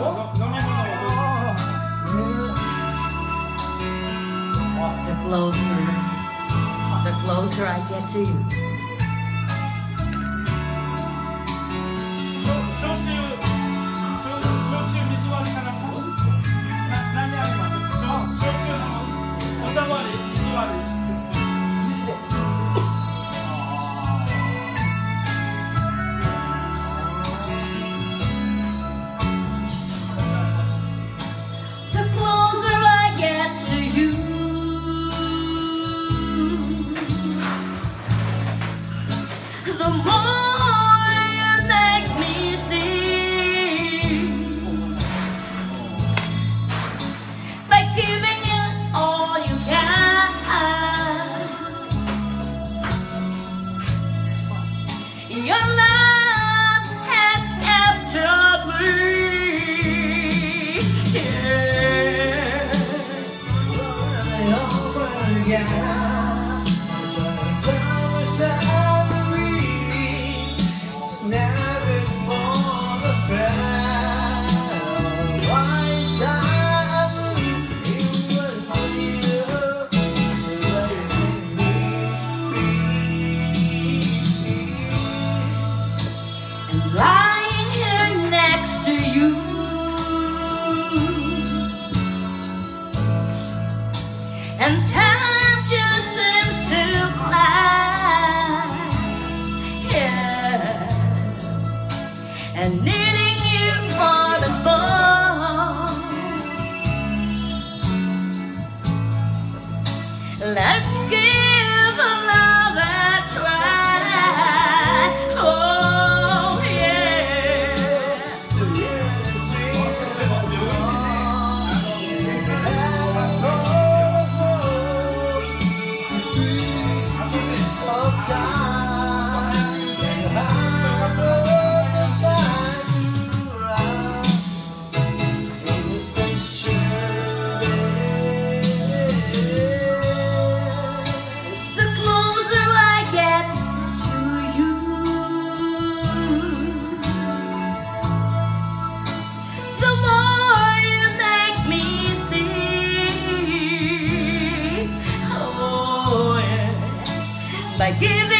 No. The closer, the closer I get to you. lying here next to you. by giving.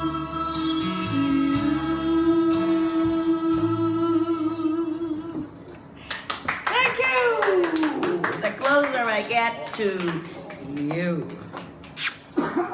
I get to you.